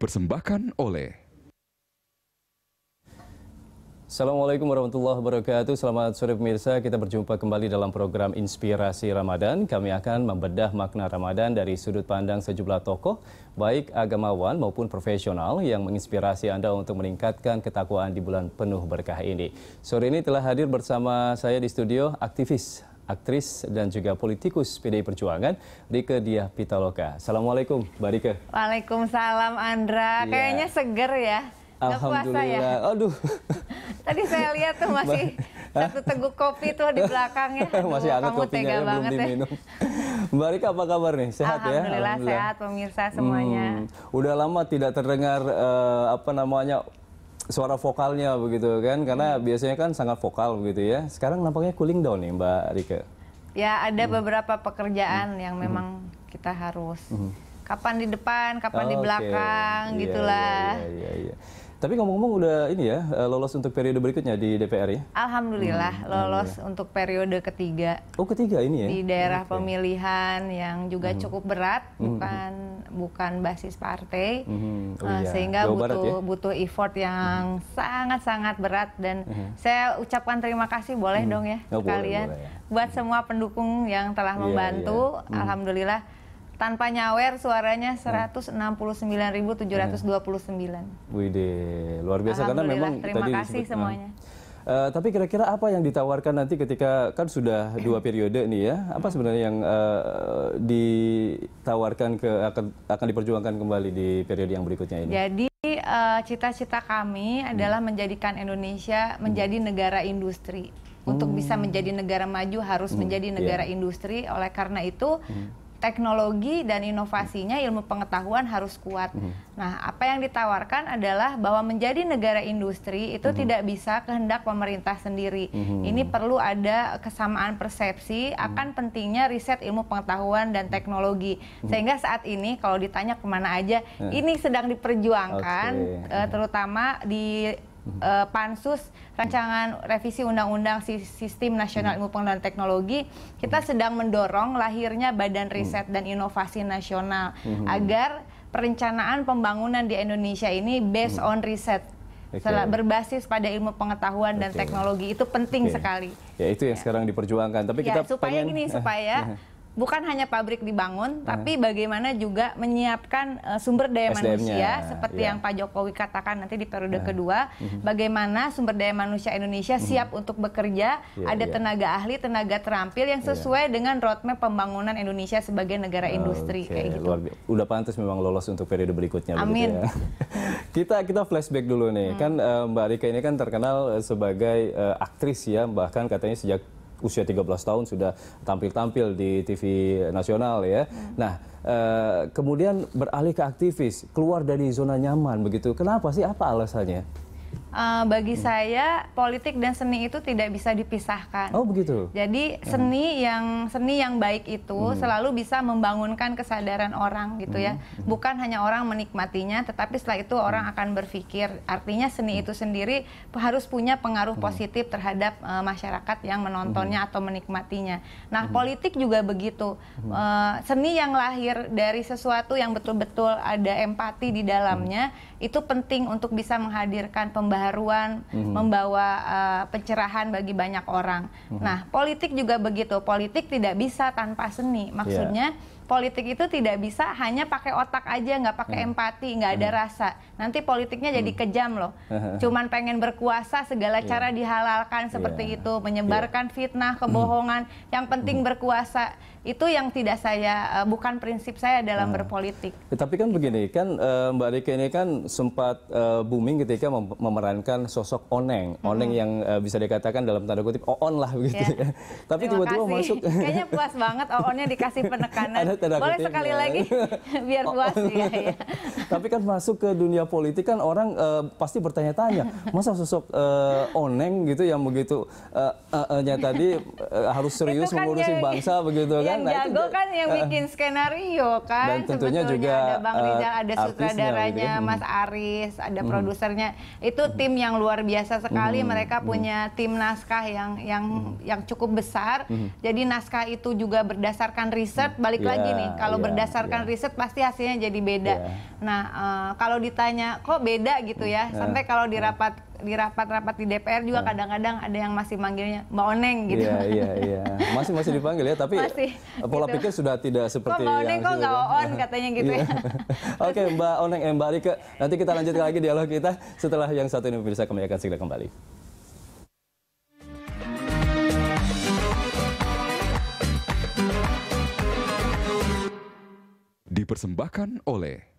dipersembahkan oleh Assalamualaikum warahmatullahi wabarakatuh. Selamat sore pemirsa. Kita berjumpa kembali dalam program Inspirasi Ramadan. Kami akan membedah makna Ramadan dari sudut pandang sejumlah tokoh, baik agamawan maupun profesional yang menginspirasi Anda untuk meningkatkan ketakwaan di bulan penuh berkah ini. Sore ini telah hadir bersama saya di studio aktivis aktris dan juga politikus PDI Perjuangan, Rike Diah Pitaloka. Assalamualaikum, Mbak Rike. Waalaikumsalam, Andra. Ya. Kayaknya seger ya. Alhamdulillah. Ya? Aduh. Tadi saya lihat tuh masih satu teguk kopi tuh di belakangnya. Aduh, masih hangat kopinya ya, belum diminum. Ya. Mbak Rika apa kabar nih? Sehat Alhamdulillah, ya? Alhamdulillah sehat pemirsa semuanya. Hmm, udah lama tidak terdengar uh, apa namanya suara vokalnya begitu kan karena hmm. biasanya kan sangat vokal begitu ya sekarang nampaknya cooling down nih Mbak Rika ya ada hmm. beberapa pekerjaan hmm. yang memang hmm. kita harus hmm. kapan di depan kapan oh, di belakang okay. gitulah yeah, yeah, yeah, yeah. Tapi ngomong-ngomong udah ini ya eh, lolos untuk periode berikutnya di DPR ya? Alhamdulillah hmm, lolos hmm. untuk periode ketiga. Oh ketiga ini ya? Di daerah okay. pemilihan yang juga hmm. cukup berat, hmm. bukan bukan basis partai, hmm. oh, uh, iya. sehingga Jawa butuh ya? butuh effort yang sangat-sangat hmm. berat dan hmm. saya ucapkan terima kasih boleh hmm. dong ya oh, kalian boleh, boleh, ya. buat semua pendukung yang telah yeah, membantu. Yeah. Hmm. Alhamdulillah tanpa nyawer suaranya 169.729. Wih deh, luar biasa karena memang terima tadi kasih disebut, semuanya. Uh, tapi kira-kira apa yang ditawarkan nanti ketika kan sudah dua periode nih ya? Apa sebenarnya yang uh, ditawarkan ke akan akan diperjuangkan kembali di periode yang berikutnya ini? Jadi uh, cita-cita kami adalah hmm. menjadikan Indonesia menjadi hmm. negara industri. Untuk hmm. bisa menjadi negara maju harus hmm. menjadi negara yeah. industri. Oleh karena itu hmm teknologi dan inovasinya ilmu pengetahuan harus kuat. Mm. Nah, apa yang ditawarkan adalah bahwa menjadi negara industri itu mm. tidak bisa kehendak pemerintah sendiri. Mm. Ini perlu ada kesamaan persepsi mm. akan pentingnya riset ilmu pengetahuan dan teknologi. Mm. Sehingga saat ini kalau ditanya ke mana aja, mm. ini sedang diperjuangkan, okay. uh, terutama di uh, pansus rancangan revisi undang-undang sistem nasional ilmu pengetahuan teknologi kita sedang mendorong lahirnya badan riset dan inovasi nasional agar perencanaan pembangunan di Indonesia ini based on riset okay. berbasis pada ilmu pengetahuan dan teknologi itu penting okay. sekali. Ya itu yang ya. sekarang diperjuangkan. Tapi ya, kita supaya pengen, gini supaya bukan hanya pabrik dibangun, uh. tapi bagaimana juga menyiapkan uh, sumber daya manusia seperti yeah. yang Pak Jokowi katakan nanti di periode uh. kedua, uh-huh. bagaimana sumber daya manusia Indonesia uh-huh. siap untuk bekerja, yeah, ada yeah. tenaga ahli, tenaga terampil yang iya. sesuai yeah. dengan roadmap pembangunan Indonesia sebagai negara industri okay. kayak gitu. Luar Udah pantas memang lolos untuk periode berikutnya. Amin. Ya. kita kita flashback dulu nih, hmm. kan uh, Mbak Rika ini kan terkenal sebagai uh, aktris ya, bahkan katanya sejak usia 13 tahun sudah tampil-tampil di TV nasional ya. Nah, uh, kemudian beralih ke aktivis, keluar dari zona nyaman begitu. Kenapa sih? Apa alasannya? Uh, bagi hmm. saya politik dan seni itu tidak bisa dipisahkan. Oh begitu. Jadi hmm. seni hmm. yang seni yang baik itu hmm. selalu bisa membangunkan kesadaran orang gitu ya. hmm. ya. Bukan hanya orang menikmatinya, tetapi setelah itu orang hmm. akan berpikir. Artinya seni itu sendiri harus punya pengaruh hmm. positif terhadap uh, masyarakat yang menontonnya hmm. atau menikmatinya. Nah hmm. politik juga begitu. Hmm. Uh, seni yang lahir dari sesuatu yang betul-betul ada empati di dalamnya hmm. itu penting untuk bisa menghadirkan pembaharuan, mm-hmm. membawa uh, pencerahan bagi banyak orang. Mm-hmm. Nah, politik juga begitu. Politik tidak bisa tanpa seni. Maksudnya yeah politik itu tidak bisa hanya pakai otak aja, nggak pakai hmm. empati, nggak ada hmm. rasa. Nanti politiknya jadi hmm. kejam loh. Cuman pengen berkuasa, segala yeah. cara dihalalkan seperti yeah. itu, menyebarkan yeah. fitnah, kebohongan. Yang penting berkuasa itu yang tidak saya uh, bukan prinsip saya dalam nah. berpolitik. Ya, tapi kan begini kan uh, Mbak Rika ini kan sempat uh, booming ketika mem memerankan sosok Oneng, hmm. Oneng yang uh, bisa dikatakan dalam tanda kutip Oon lah begitu yeah. ya. Tapi tiba-tiba masuk. Kayaknya puas banget Oonnya dikasih penekanan. Ada Boleh sekali lagi biar puas ya, ya. Tapi kan masuk ke dunia politik kan orang uh, pasti bertanya-tanya, masa sosok uh, Oneng gitu yang begitu uh, uh, uh, tadi uh, harus serius kan mengurusi bangsa begitu kan? yang nah, jago itu, kan yang bikin skenario kan. Dan tentunya juga ada Bang Rizal, ada sutradaranya gitu ya. Hmm. Mas Aris, ada hmm. produsernya. Itu hmm. tim yang luar biasa sekali. Hmm. Mereka hmm. punya tim naskah yang yang hmm. yang cukup besar. Hmm. Jadi naskah itu juga berdasarkan riset. Balik yeah. lagi gini, kalau iya, berdasarkan iya. riset pasti hasilnya jadi beda. Iya. Nah, eh, kalau ditanya kok beda gitu ya, sampai kalau di rapat di rapat-rapat di DPR juga kadang-kadang ada yang masih manggilnya Mbak Oneng gitu. Iya, iya, iya. Masih masih dipanggil ya, tapi Masih, pola gitu. pikir sudah tidak Kok seperti Mbak Oneng kok nggak sebelumnya. on katanya gitu Iya. ya. Oke, Mbak Oneng, eh, Mbak Rike, nanti kita lanjutkan lagi dialog kita setelah yang satu ini pemirsa kami akan segera kembali. Dipersembahkan oleh